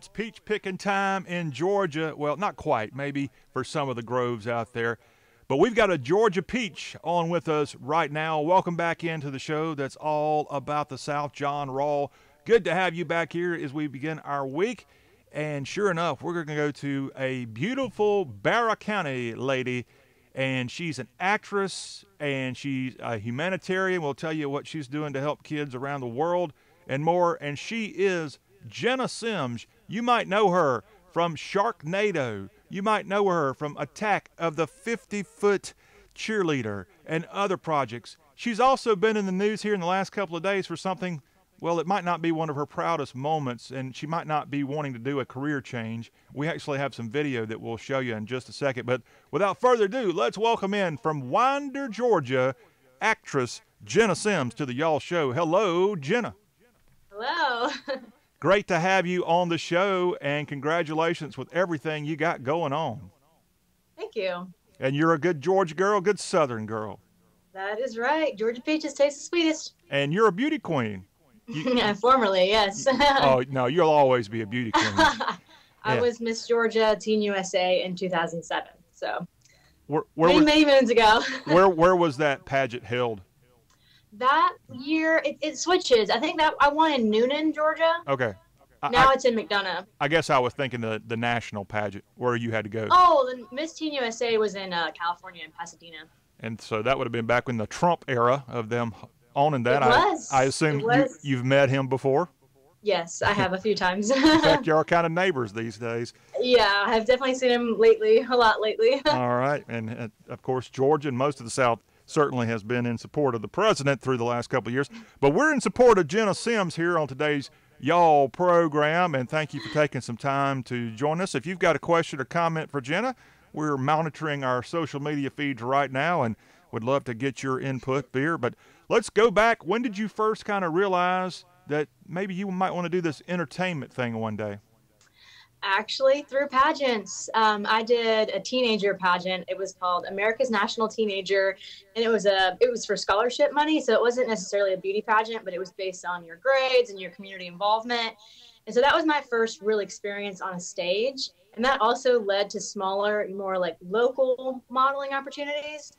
it's peach picking time in Georgia. Well, not quite, maybe for some of the groves out there. But we've got a Georgia peach on with us right now. Welcome back into the show that's all about the South, Jon Rawl. Good to have you back here as we begin our week. And sure enough, we're going to go to a beautiful Barrow County lady, and she's an actress and she's a humanitarian. We'll tell you what she's doing to help kids around the world and more. And she is Jena Sims. You might know her from Sharknado. You might know her from Attack of the 50 Foot Cheerleader and other projects. She's also been in the news here in the last couple of days for something well, it might not be one of her proudest moments, and she might not be wanting to do a career change. We actually have some video that we'll show you in just a second. But without further ado, let's welcome in from Winder, Georgia, actress Jena Sims to the Y'all Show. Hello, Jena. Hello. Great to have you on the show, and congratulations with everything you got going on. Thank you. And you're a good Georgia girl, good Southern girl. That is right. Georgia peaches taste the sweetest. And you're a beauty queen. You, yeah, formerly, yes. oh no, you'll always be a beauty queen. I yeah. was Miss Georgia Teen USA in 2007. So where, where many, was, many moons ago. where where was that pageant held? That year, it, it switches. I think that I won in Newnan, Georgia. Okay. Now I, it's in McDonough. I guess I was thinking the the national pageant where you had to go. Oh, the Miss Teen USA was in uh, California in Pasadena. And so that would have been back in the Trump era of them owning that. It was. I, I assume you, you've met him before. Yes, I have a few times. in fact, you are kind of neighbors these days. Yeah, I've definitely seen him lately, a lot lately. All right, and uh, of course, Georgia and most of the South certainly has been in support of the president through the last couple of years. But we're in support of Jena Sims here on today's Y'all program, and thank you for taking some time to join us. If you've got a question or comment for Jena, we're monitoring our social media feeds right now and would love to get your input there. But let's go back. When did you first kind of realize that maybe you might want to do this entertainment thing one day? Actually, through pageants. Um, I did a teenager pageant. It was called America's National Teenager, and it was a it was for scholarship money. So it wasn't necessarily a beauty pageant, but it was based on your grades and your community involvement. And so that was my first real experience on a stage. And that also led to smaller, more like local modeling opportunities.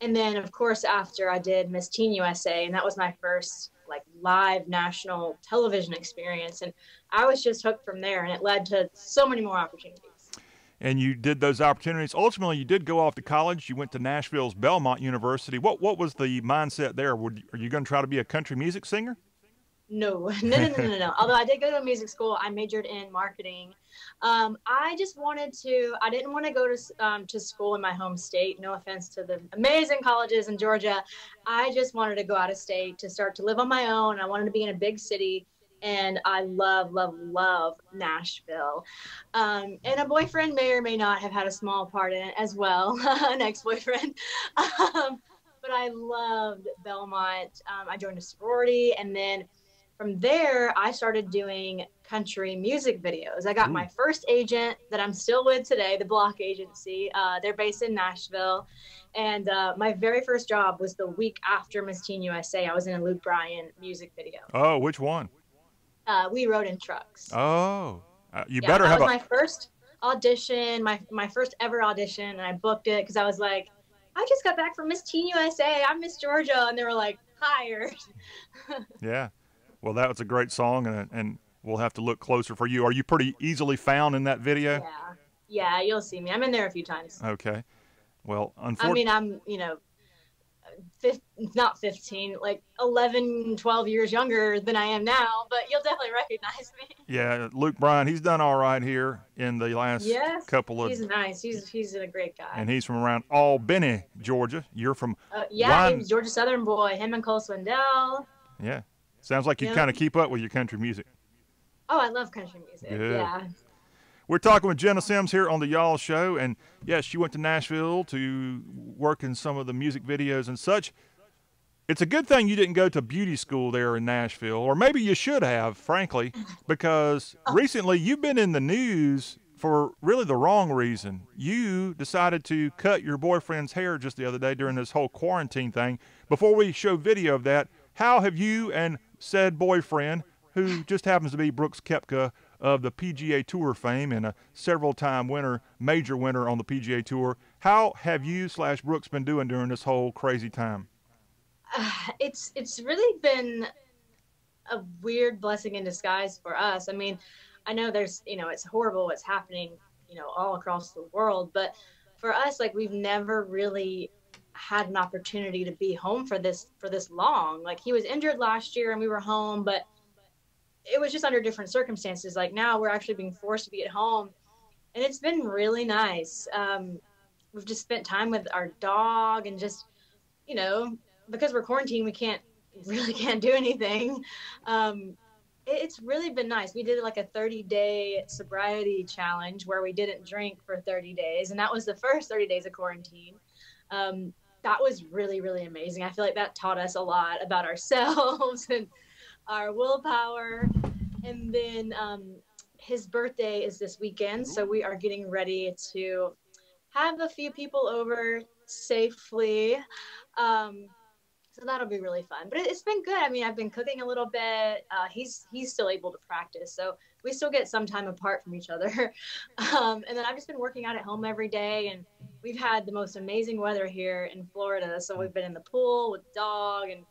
And then, of course, after I did Miss Teen USA, and that was my first like live national television experience. And I was just hooked from there, and it led to so many more opportunities. And you did those opportunities. Ultimately, you did go off to college. You went to Nashville's Belmont University. What what was the mindset there? Would, are you going to try to be a country music singer? No, no, no, no, no, no. Although I did go to music school, I majored in marketing. Um, I just wanted to. I didn't want to go to um, to school in my home state. No offense to the amazing colleges in Georgia. I just wanted to go out of state to start to live on my own. I wanted to be in a big city, and I love, love, love Nashville. Um, and a boyfriend may or may not have had a small part in it as well, an ex-boyfriend. Um, but I loved Belmont. Um, I joined a sorority, and then from there, I started doing country music videos. I got Ooh. my first agent that I'm still with today, the Block Agency. Uh, they're based in Nashville. And uh, my very first job was the week after Miss Teen USA. I was in a Luke Bryan music video. Oh, which one? Uh, we rode in trucks. Oh, uh, you yeah, better that have was a... my first audition, my, my first ever audition. And I booked it because I was like, I just got back from Miss Teen USA. I'm Miss Georgia. And they were like, hired. yeah. Well, that was a great song, and and we'll have to look closer for you. Are you pretty easily found in that video? Yeah, yeah, you'll see me. I'm in there a few times. Okay. Well, unfortunately, I mean, I'm you know, not 15, like 11, 12 years younger than I am now, but you'll definitely recognize me. Yeah, Luke Bryan, he's done all right here in the last yes, couple of. He's nice. He's he's a great guy. And he's from around Albany, Georgia. You're from. Uh, yeah, he's Georgia Southern boy. Him and Cole Swindell. Yeah, Sounds like you kind of keep up with your country music. Oh, I love country music. Good. Yeah. We're talking with Jena Sims here on the Y'all Show, and yes, she went to Nashville to work in some of the music videos and such. It's a good thing you didn't go to beauty school there in Nashville, or maybe you should have, frankly, because oh. recently you've been in the news for really the wrong reason. You decided to cut your boyfriend's hair just the other day during this whole quarantine thing. Before we show video of that, how have you and said boyfriend, who just happens to be Brooks Koepka of the PGA Tour fame and a several-time winner, major winner on the PGA Tour. How have you slash Brooks been doing during this whole crazy time? Uh, it's it's really been a weird blessing in disguise for us. I mean, I know there's you know it's horrible what's happening you know all across the world, but for us, like we've never really had an opportunity to be home for this for this long. Like he was injured last year and we were home, but it was just under different circumstances. Like now we're actually being forced to be at home, and it's been really nice. Um, we've just spent time with our dog and just, you know, because we're quarantined, we can't really can't do anything. Um, it, it's really been nice. We did like a 30 day sobriety challenge where we didn't drink for 30 days, and that was the first 30 days of quarantine. Um, that was really really amazing. I feel like that taught us a lot about ourselves and our willpower. And then um, his birthday is this weekend, so we are getting ready to have a few people over safely. Um, so that'll be really fun. But it's been good. I mean, I've been cooking a little bit. Uh, he's he's still able to practice, so we still get some time apart from each other. Um, and then I've just been working out at home every day, and we've had the most amazing weather here in Florida. So we've been in the pool with dog, and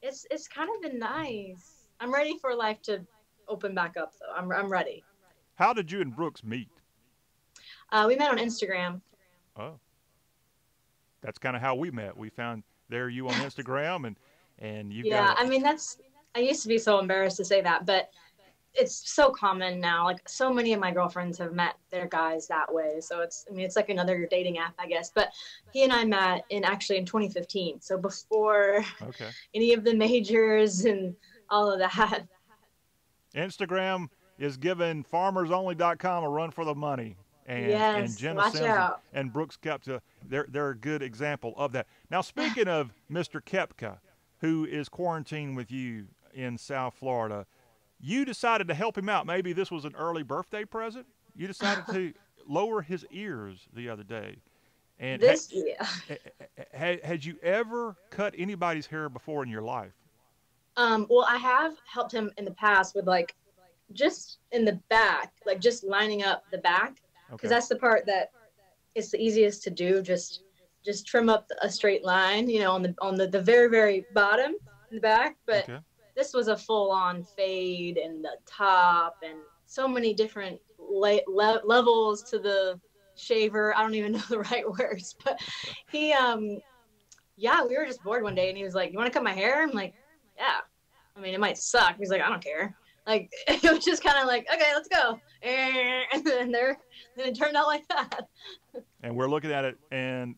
it's it's kind of been nice. I'm ready for life to open back up, though. I'm I'm ready. How did you and Brooks meet? Uh, we met on Instagram. Oh, that's kind of how we met. We found there you on Instagram, and and you. Yeah, I mean that's. I used to be so embarrassed to say that, but it's so common now. Like so many of my girlfriends have met their guys that way. So it's I mean it's like another dating app, I guess. But he and I met in actually in 2015. So before okay. any of the majors and all of that. Instagram is giving farmersonly.com a run for the money. And, yes, and Jena watch Sims out. and Brooks Koepka, they're, they're a good example of that. Now, speaking of Mr. Koepka, who is quarantined with you in South Florida, you decided to help him out. Maybe this was an early birthday present. You decided to lower his ears the other day. And this, yeah. Had, had you ever cut anybody's hair before in your life? Um, well, I have helped him in the past with like just in the back, like just lining up the back, because okay. that's the part that it's the easiest to do. Just just trim up a straight line, you know, on the on the, the very very bottom in the back. But okay. This was a full on fade and the top and so many different le- le- levels to the shaver. I don't even know the right words, but he um yeah, we were just bored one day and he was like, "You want to cut my hair?" I'm like, "Yeah." I mean, it might suck. He's like, "I don't care." Like it was just kind of like, "Okay, let's go," and then there, then it turned out like that. And we're looking at it, and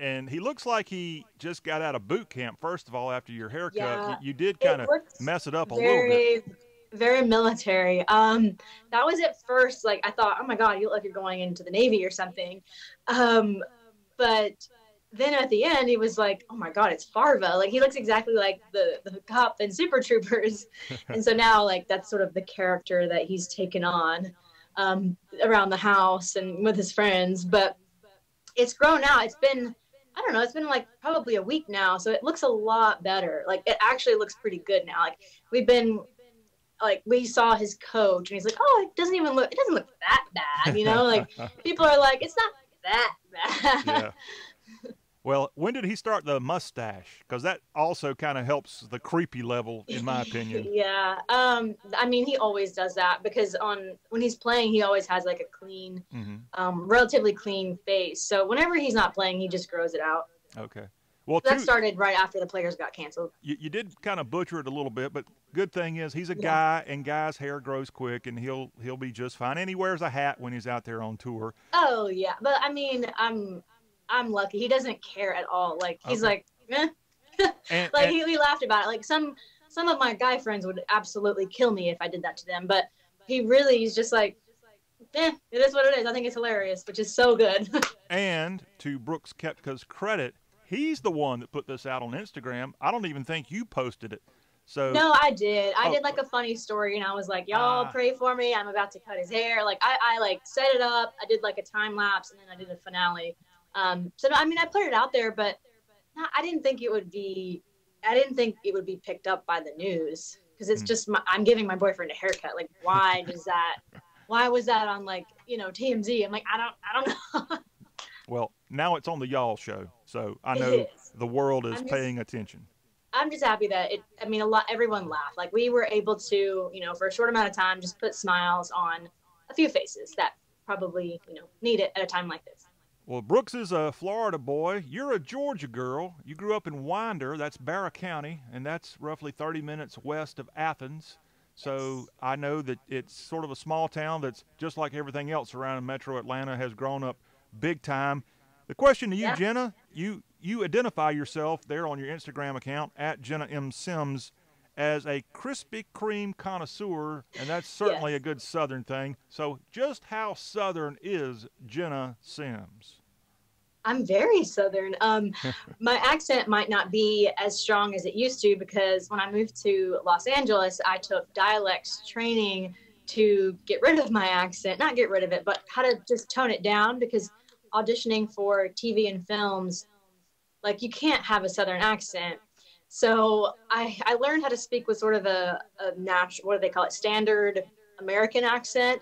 and he looks like he just got out of boot camp. First of all, after your haircut, yeah, you, you, did kind of mess it up a very, little bit. Very military. Um, that was at first like I thought, oh my god, you look like you're going into the Navy or something. Um, but then at the end, he was like, oh my god, it's Farva. Like he looks exactly like the the cop in Super Troopers. and so now like that's sort of the character that he's taken on um, around the house and with his friends. But it's grown out. It's been I don't know, it's been like probably a week now, so it looks a lot better. Like it actually looks pretty good now. Like we've been like we saw his coach and he's like, "Oh, it doesn't even look it doesn't look that bad." You know, like people are like, "It's not that bad." Yeah. Well, when did he start the mustache? Because that also kind of helps the creepy level, in my opinion. yeah, um, I mean, he always does that because on when he's playing, he always has like a clean, mm-hmm. um, relatively clean face. So whenever he's not playing, he just grows it out. Okay. Well, so that started right after the players got canceled. You, you did kind of butcher it a little bit, but good thing is he's a yeah. guy, and guys' hair grows quick, and he'll he'll be just fine. And he wears a hat when he's out there on tour. Oh yeah, but I mean, I'm I'm lucky. He doesn't care at all. Like he's okay. like, eh. and, like and, he, he laughed about it. Like some some of my guy friends would absolutely kill me if I did that to them, but he really is just like, eh, it is what it is. I think it's hilarious, which is so good. and to Brooks Koepka's credit, he's the one that put this out on Instagram. I don't even think you posted it. So No, I did. I oh, did like a funny story and I was like, Y'all uh, pray for me. I'm about to cut his hair. Like I, I like set it up. I did like a time lapse and then I did a finale. Um, so I mean, I put it out there, but I didn't think it would be. I didn't think it would be picked up by the news. because it's Mm. just my, I'm giving my boyfriend a haircut. Like, why does that? Why was that on like you know TMZ? I'm like, I don't, I don't know. Well, now it's on the y'all show, so I know the world is just- paying attention. I'm just happy that it. I mean, a lot. Everyone laughed. Like we were able to, you know, for a short amount of time, just put smiles on a few faces that probably, you know, need it at a time like this. Well, Brooks is a Florida boy. You're a Georgia girl. You grew up in Winder, that's Barrow County, and that's roughly 30 minutes west of Athens. So I know that it's sort of a small town that's just like everything else around Metro Atlanta has grown up big time. The question to you, Yeah. Jena, you you identify yourself there on your Instagram account at Jena M Sims as a Krispy Kreme connoisseur, and that's certainly Yes. a good Southern thing. So, just how Southern is Jena Sims? I'm very southern. Um, my accent might not be as strong as it used to because when I moved to Los Angeles, I took dialects training to get rid of my accent. Not get rid of it, but how to just tone it down because auditioning for TV and films, like you can't have a southern accent. So I, I learned how to speak with sort of a, a natural, what do they call it, standard American accent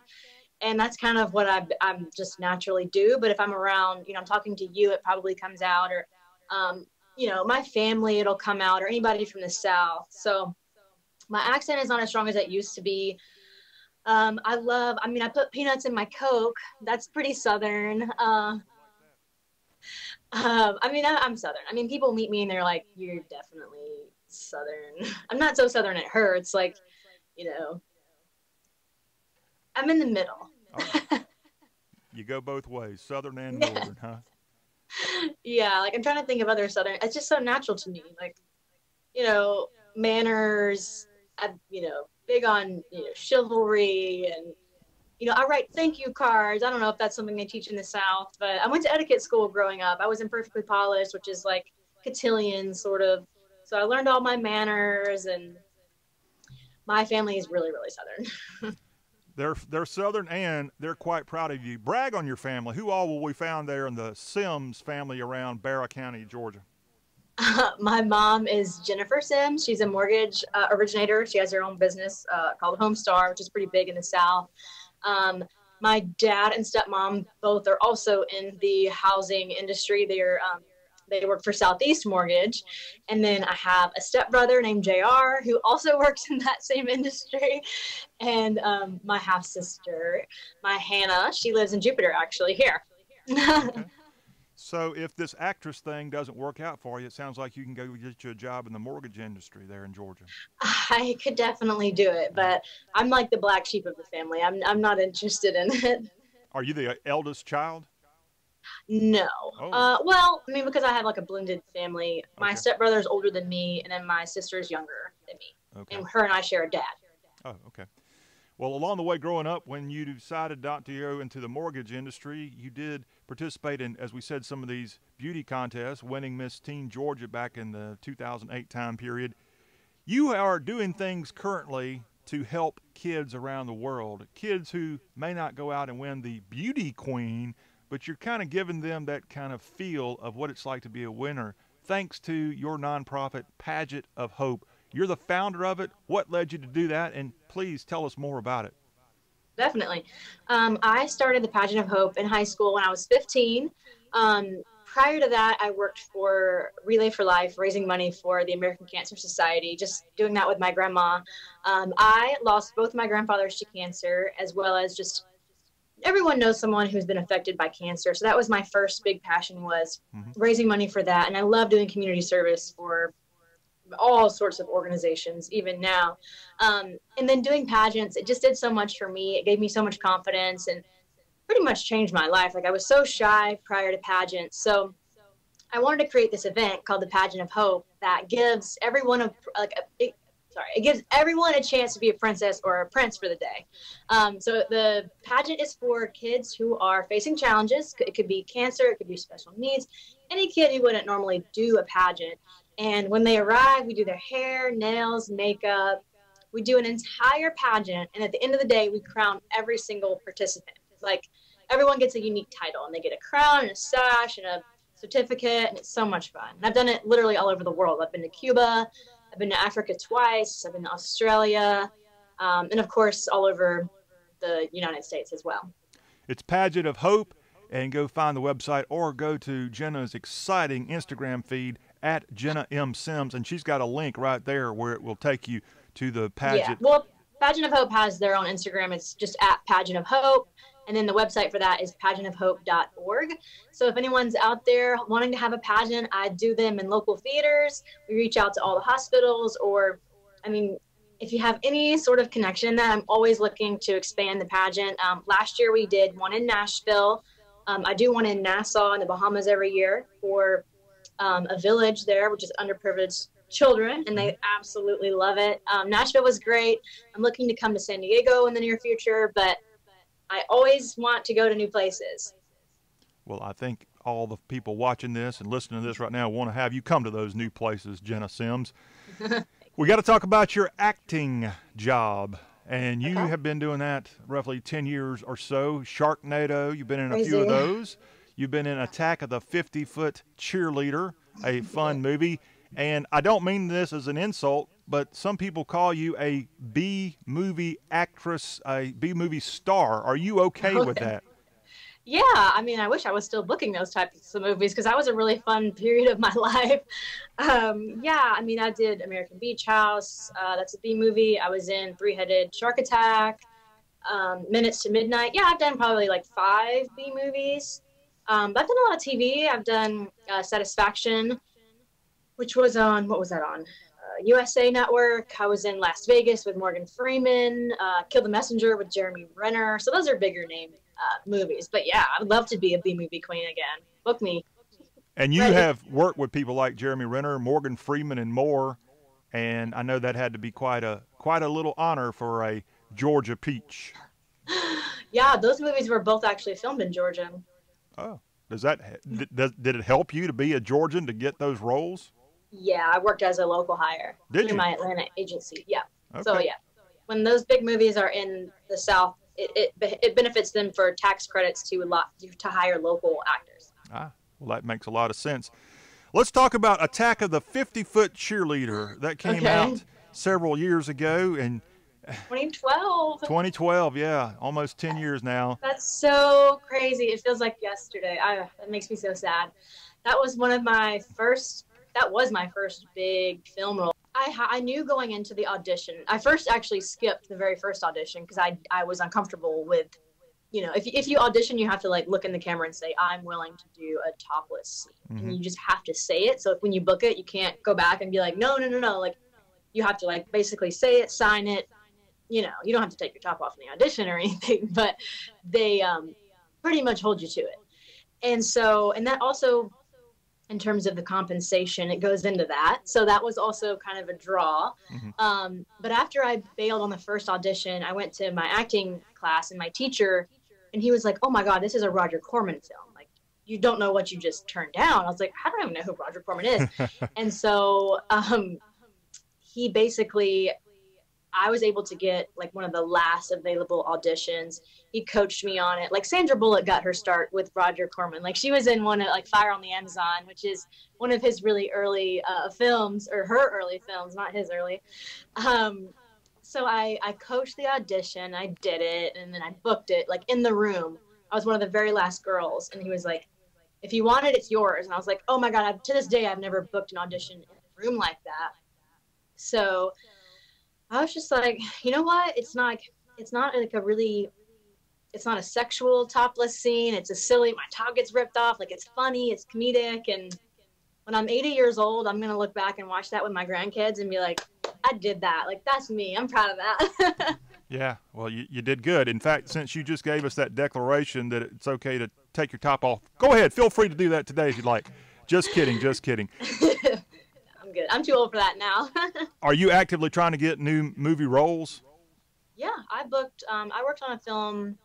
and that's kind of what I, I'm just naturally do. But if I'm around, you know, I'm talking to you, it probably comes out, or, um, you know, my family, it'll come out, or anybody from the South. So my accent is not as strong as it used to be. Um, I love, I mean, I put peanuts in my Coke. That's pretty Southern. Uh, um, I mean, I, I'm Southern. I mean, people meet me and they're like, you're definitely Southern. I'm not so Southern it hurts. Like, you know, I'm in the middle. Oh, you go both ways, Southern and Yeah. Northern, huh? yeah like i'm trying to think of other southern it's just so natural to me like you know manners I'm, you know big on you know chivalry and you know i write thank you cards i don't know if that's something they teach in the south but i went to etiquette school growing up i was in perfectly polished which is like cotillion sort of so i learned all my manners and my family is really really southern They're they're Southern and they're quite proud of you. Brag on your family. Who all will we found there in the Sims family around Barrow County, Georgia? my mom is Jennifer Sims. She's a mortgage uh, originator. She has her own business uh, called Homestar, which is pretty big in the South. Um, my dad and stepmom both are also in the housing industry. They're um, they work for Southeast Mortgage, and then I have a stepbrother named Jr. who also works in that same industry, and um, my half sister, my Hannah. She lives in Jupiter, actually here. So if this actress thing doesn't work out for you, it sounds like you can go get you a job in the mortgage industry there in Georgia. I could definitely do it, but I'm like the black sheep of the family. I'm I'm not interested in it. Are you the eldest child? No. Oh. Uh, well, I mean, because I have like a blended family. My Okay. stepbrother's older than me, and then my sister's younger than me, Okay. and her and I share a dad. Oh, okay. Well, along the way growing up, when you decided not to go into the mortgage industry, you did participate in, as we said, some of these beauty contests, winning Miss Teen Georgia back in the 2008 time period. You are doing things currently to help kids around the world, kids who may not go out and win the beauty queen, but you're kind of giving them that kind of feel of what it's like to be a winner thanks to your nonprofit, Pageant of Hope. You're the founder of it. What led you to do that? And please tell us more about it. Definitely. Um, I started the Pageant of Hope in high school when I was 15. Um, prior to that, I worked for Relay for Life, raising money for the American Cancer Society, just doing that with my grandma. Um, I lost both my grandfathers to cancer, as well as just everyone knows someone who's been affected by cancer. So that was my first big passion was Mhm. raising money for that. And I love doing community service for all sorts of organizations, even now. Um, and then doing pageants, it just did so much for me. It gave me so much confidence and pretty much changed my life. Like I was so shy prior to pageants. So I wanted to create this event called the Pageant of Hope that gives everyone a like a sorry, it gives everyone a chance to be a princess or a prince for the day. Um, so the pageant is for kids who are facing challenges. It could be cancer, it could be special needs, any kid who wouldn't normally do a pageant. And when they arrive, we do their hair, nails, makeup. We do an entire pageant, and at the end of the day, we crown every single participant. Like everyone gets a unique title, and they get a crown and a sash and a certificate, and it's so much fun. And I've done it literally all over the world. I've been to Cuba, I've been to Africa twice. I've been to Australia, um, and of course, all over the United States as well. It's Pageant of Hope, and go find the website or go to Jena's exciting Instagram feed at Jena M Sims, and she's got a link right there where it will take you to the pageant. Yeah. Well, Pageant of Hope has their own Instagram. It's just at Pageant of Hope. And then the website for that is pageantofhope.org. So if anyone's out there wanting to have a pageant, I do them in local theaters. We reach out to all the hospitals, or, I mean, if you have any sort of connection that I'm always looking to expand the pageant. Um, last year we did one in Nashville. Um, I do one in Nassau in the Bahamas every year for um, a village there, which is underprivileged children, and they absolutely love it. Um, Nashville was great. I'm looking to come to San Diego in the near future, but I always want to go to new places. Well, I think all the people watching this and listening to this right now want to have you come to those new places, Jena Sims. we got to talk about your acting job. And you okay. have been doing that roughly 10 years or so. Sharknado, you've been in a Crazy. few of those. You've been in Attack of the 50 Foot Cheerleader, a fun movie. And I don't mean this as an insult, but some people call you a B movie actress, a B movie star. Are you okay with that? Yeah, I mean, I wish I was still booking those types of movies because that was a really fun period of my life. Um, yeah, I mean, I did American Beach House. Uh, that's a B movie. I was in Three Headed Shark Attack, um, Minutes to Midnight. Yeah, I've done probably like five B movies. Um, but I've done a lot of TV. I've done uh, Satisfaction, which was on, what was that on? USA Network. I was in Last Vegas with Morgan Freeman. Uh, Kill the Messenger with Jeremy Renner. So those are bigger name uh, movies. But yeah, I would love to be a B movie queen again. Book me. And you have worked with people like Jeremy Renner, Morgan Freeman, and more. And I know that had to be quite a quite a little honor for a Georgia peach. yeah, those movies were both actually filmed in Georgia. Oh, does that did it help you to be a Georgian to get those roles? Yeah, I worked as a local hire Did through you? my Atlanta agency. Yeah. Okay. So yeah, when those big movies are in the South, it, it, it benefits them for tax credits to a lot to hire local actors. Ah, well, that makes a lot of sense. Let's talk about Attack of the 50 Foot Cheerleader that came okay. out several years ago and. 2012. 2012, yeah, almost 10 years now. That's so crazy. It feels like yesterday. I, it makes me so sad. That was one of my first that was my first big film role. I, I knew going into the audition. I first actually skipped the very first audition because I, I was uncomfortable with, you know, if, if you audition, you have to like look in the camera and say, I'm willing to do a topless scene. Mm-hmm. And you just have to say it. So when you book it, you can't go back and be like, no, no, no, no. Like you have to like basically say it, sign it. You know, you don't have to take your top off in the audition or anything, but they um, pretty much hold you to it. And so, and that also in terms of the compensation it goes into that. So that was also kind of a draw. Mm-hmm. um, but after i bailed on the first audition i went to my acting class and my teacher and he was like oh my god this is a roger corman film. Like you don't know what you just turned down. I was like i don't even know who roger corman is? And so um, he basically I was able to get like one of the last available auditions. He coached me on it. Like Sandra Bullock got her start with Roger Corman. Like she was in one of like Fire on the Amazon, which is one of his really early uh, films or her early films, not his early. Um, so I I coached the audition. I did it, and then I booked it like in the room. I was one of the very last girls, and he was like, "If you want it, it's yours." And I was like, "Oh my god!" I, to this day, I've never booked an audition in a room like that. So I was just like, you know what? It's not like, it's not like a really it's not a sexual topless scene. It's a silly my top gets ripped off, like it's funny, it's comedic and when I'm 80 years old, I'm gonna look back and watch that with my grandkids and be like, I did that. Like that's me. I'm proud of that. yeah, well, you, you did good. In fact, since you just gave us that declaration that it's okay to take your top off, go ahead. Feel free to do that today if you'd like. Just kidding. Just kidding. good. I'm too old for that now. Are you actively trying to get new movie roles? Yeah, I booked. Um, I worked on a film.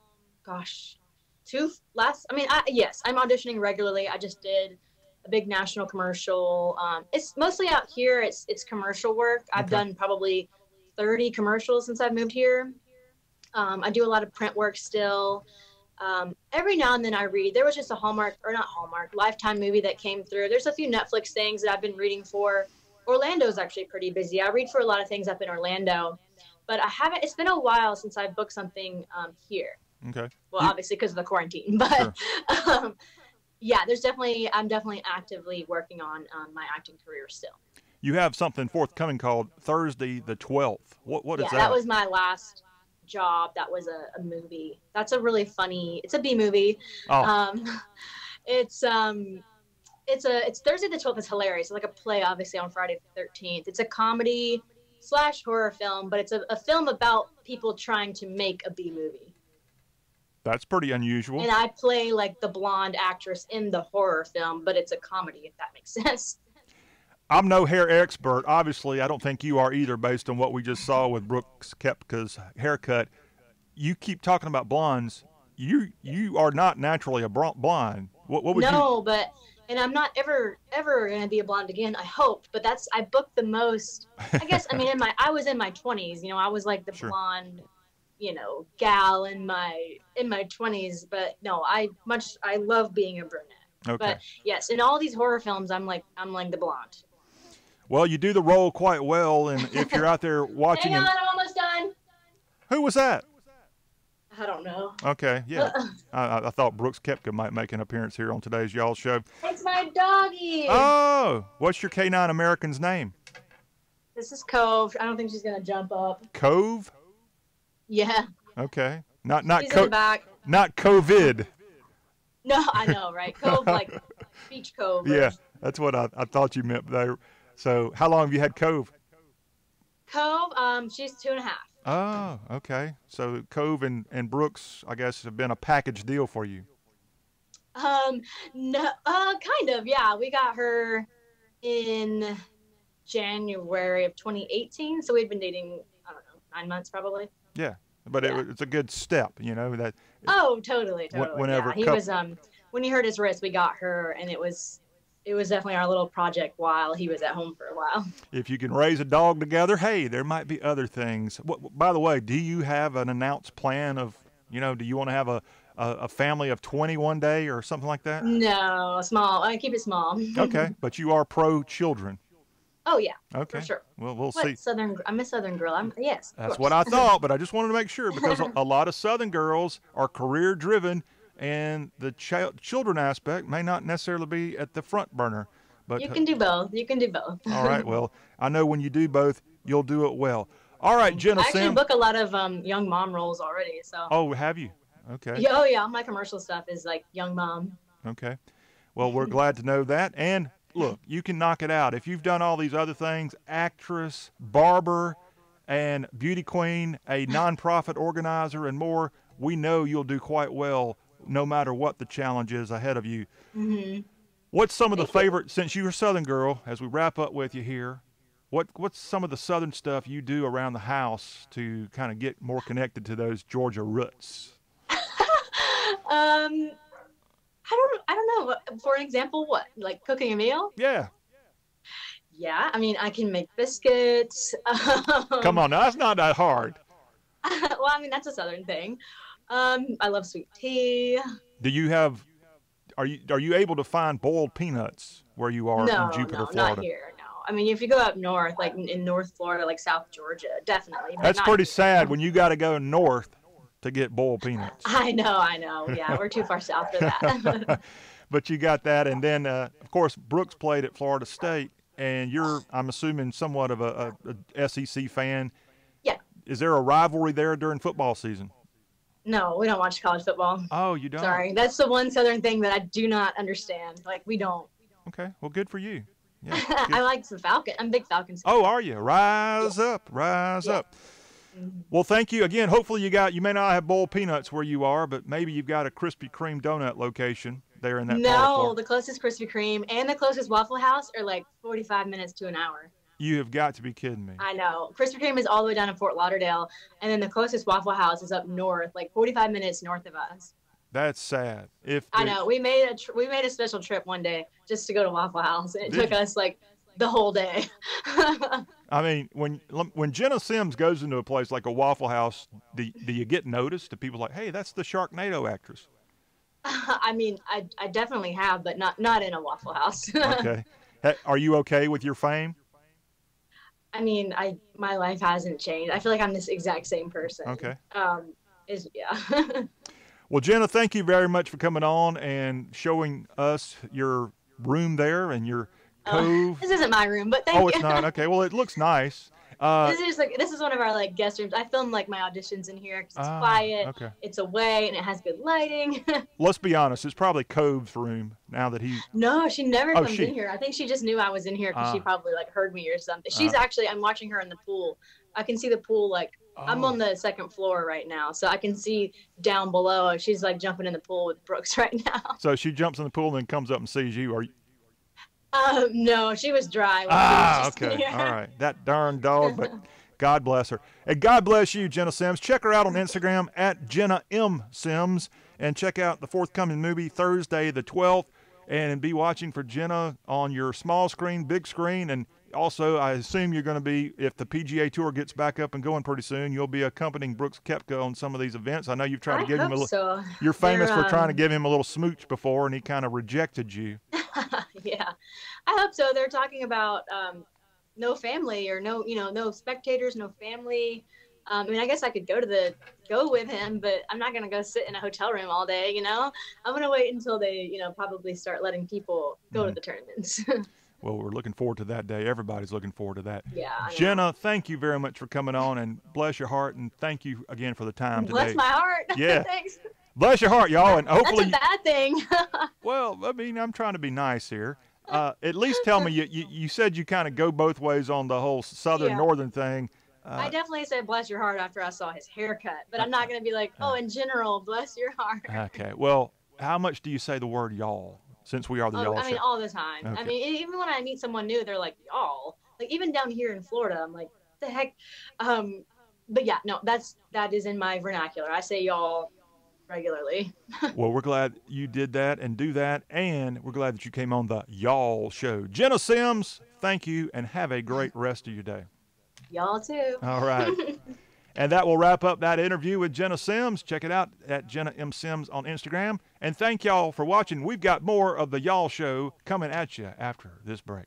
Gosh, two last. I mean, I, yes, I'm auditioning regularly. I just did a big national commercial. Um, it's mostly out here. It's it's commercial work. I've okay. done probably 30 commercials since I've moved here. Um, I do a lot of print work still. Um, every now and then I read. There was just a Hallmark, or not Hallmark, Lifetime movie that came through. There's a few Netflix things that I've been reading for. Orlando's actually pretty busy. I read for a lot of things up in Orlando, but I haven't. It's been a while since I booked something um, here. Okay. Well, You- obviously because of the quarantine, but um, yeah, there's definitely I'm definitely actively working on um, my acting career still. You have something forthcoming called Thursday the 12th. What what is yeah, that? that was my last job. That was a, a movie. That's a really funny. It's a B movie. oh, Um, it's um, it's a it's Thursday the twelfth. It's hilarious. It's like a play, obviously on Friday the thirteenth. It's a comedy slash horror film, but it's a, a film about people trying to make a B movie. that's pretty unusual. And I play like the blonde actress in the horror film, but it's a comedy, if that makes sense. I'm no hair expert. Obviously, I don't think you are either, based on what we just saw with Brooks Koepka's haircut. You keep talking about blondes. You you are not naturally a blonde. What, what would you? no, but and I'm not ever ever gonna be a blonde again. I hope, but that's I booked the most. I guess I mean in my I was in my 20s. You know, I was like the Sure. blonde, you know, gal in my in my 20s. But no, I much I love being a brunette. Okay. But yes, in all these horror films, I'm like I'm like the blonde. Well, you do the role quite well, and if you're out there watching, Hang on, and, I'm almost done. who was that? I don't know. Okay, yeah. I, I- thought Brooks Koepka might make an appearance here on today's Y'all Show. It's my doggy. Oh, what's your K9 American's name? This is Cove. I don't think she's gonna jump up. Cove. Yeah, Okay, not not she's co- not COVID. No, I know, right? Cove, like beach cove. Yeah, that's what I, I thought you meant there. So, how long have you had Cove? Cove. Um, she's two and a half. Oh, okay. So Cove and, and Brooks, I guess, have been a package deal for you. Um, no, uh, kind of. Yeah, we got her in January of 2018, so we'd been dating. I don't know, nine months probably. Yeah, but it, Yeah. it's a good step, you know. That Oh, totally, totally. whenever yeah. he coup- was um when he hurt his wrist, we got her, and it was it was definitely our little project while he was at home for a while. if you can raise a dog together, hey, there might be other things. By the way, do you have an announced plan of, you know, do you want to have a, a, family of 20 one day or something like that? No, small. I keep it small. Okay, but you are pro children. Oh yeah, Okay. for sure. Well, we'll What see. Southern? I'm a Southern girl. I'm yes. That's course. what I thought, but I just wanted to make sure because a lot of Southern girls are career driven, and the ch- children aspect may not necessarily be at the front burner. But You can do both. You can do both. all right, well, I know when you do both, you'll do it well. All right, Jena I actually Sim. book a lot of um, young mom roles already. So. Oh, have you? Okay. Yeah, oh yeah, all my commercial stuff is like young mom. Okay. Well, we're glad to know that. And look, you can knock it out. If you've done all these other things actress, barber, and beauty queen, a nonprofit organizer, and more we know you'll do quite well no matter what the challenge is ahead of you. hmm What's some of the favorite, since you're a Southern girl, as we wrap up with you here, what, what's some of the Southern stuff you do around the house to kind of get more connected to those Georgia roots? Um, I don't, I don't know. For an example, what like cooking a meal? Yeah. Yeah, I mean, I can make biscuits. Um, Come on, now, that's not that hard. well, I mean, that's a southern thing. Um, I love sweet tea. Do you have? Are you are you able to find boiled peanuts where you are no, in Jupiter, no, Florida? not here. No, I mean, if you go up north, like in, in North Florida, like South Georgia, definitely. That's pretty here. sad when you got to go north to get boiled peanuts. I know, I know. Yeah, we're too far south for that. but you got that, and then uh, of course Brooks played at Florida State, and you're I'm assuming somewhat of a, a, a SEC fan. Yeah. Is there a rivalry there during football season? No, we don't watch college football. Oh, you don't. Sorry, that's the one southern thing that I do not understand. Like, we don't. Okay. Well, good for you. Yeah. I like the Falcon. I'm a big Falcons. fan. Oh, are you? Rise up, rise Yeah. up. Mm-hmm. Well, thank you again. Hopefully, you got you may not have boiled peanuts where you are, but maybe you've got a Krispy Kreme donut location there in that no, the closest Krispy Kreme and the closest Waffle House are like 45 minutes to an hour. You have got to be kidding me. I know. Krispy Kreme is all the way down in Fort Lauderdale, and then the closest Waffle House is up north, like 45 minutes north of us. That's sad. If I know. We made a tr- we made a special trip one day just to go to Waffle House, and it took you? us like the whole day. I mean, when when Jena Sims goes into a place like a Waffle House, do, do you get noticed? Do people like, hey, that's the Sharknado actress? I mean, I, I definitely have, but not not in a Waffle House. Okay. Hey, Are you okay with your fame? I mean, I my life hasn't changed. I feel like I'm this exact same person. Okay. Um, is yeah. Well, Jena, thank you very much for coming on and showing us your room there and your cove. this isn't my room, but thank oh, you. it's not. Okay. Well, it looks nice. Uh, this is just like this is one of our like guest rooms. I film like my auditions in here 'cause it's ah, quiet, Okay. it's away, and it has good lighting. Let's be honest. It's probably Cove's room now that he. no, she never Oh, comes she- in here. I think she just knew I was in here because she Ah. probably like heard me or something. She's Ah. actually I'm watching her in the pool. I can see the pool like I'm Oh. on the second floor right now, so I can see down below. She's like jumping in the pool with Brooks right now. So she jumps in the pool and then comes up and sees you. Are you? Um, no, she was dry. Ah, was okay. here. All right. That darn dog, but God bless her. And God bless you, Jena Sims. Check her out on Instagram at Jena M. Sims and check out the forthcoming movie Thursday the 12th and be watching for Jena on your small screen, big screen. And also, I assume you're going to be, if the PGA Tour gets back up and going pretty soon, you'll be accompanying Brooks Koepka on some of these events. I know you've tried I to give him a little. so. You're famous for trying to um, give him a little smooch before, and he kind of rejected you. yeah, I hope so. They're talking about um, no family or no, you know, no spectators, no family. Um, I mean, I guess I could go to the go with him, but I'm not gonna go sit in a hotel room all day. You know, I'm gonna wait until they, you know, probably start letting people go Mhm. to the tournaments. Well, we're looking forward to that day. Everybody's looking forward to that. yeah. Jena, thank you very much for coming on and bless your heart and thank you again for the time Bless today. my heart. Yeah. Thanks. Bless your heart, y'all, and hopefully. That's a bad thing. well, I mean, I'm trying to be nice here. Uh, at least tell me you, you, you said you kind of go both ways on the whole southern Yeah. northern thing. I Uh, definitely said bless your heart after I saw his haircut, but I'm not gonna be like, oh, in general, bless your heart. okay. Well, how much do you say the word y'all since we are the Oh, y'all I mean, show? all the time. Okay. I mean, even when I meet someone new, they're like, y'all. Like, even down here in Florida, I'm like, the heck? Um, but yeah, no, that's, that is in my vernacular. I say y'all regularly. well, we're glad you did that and do that, and we're glad that you came on the y'all show. Jena Sims, thank you, and have a great rest of your day. Y'all too. All right. and that will wrap up that interview with Jena Sims. Check it out at Jena M. Sims on Instagram. And thank y'all for watching. We've got more of the Y'all Show coming at you after this break.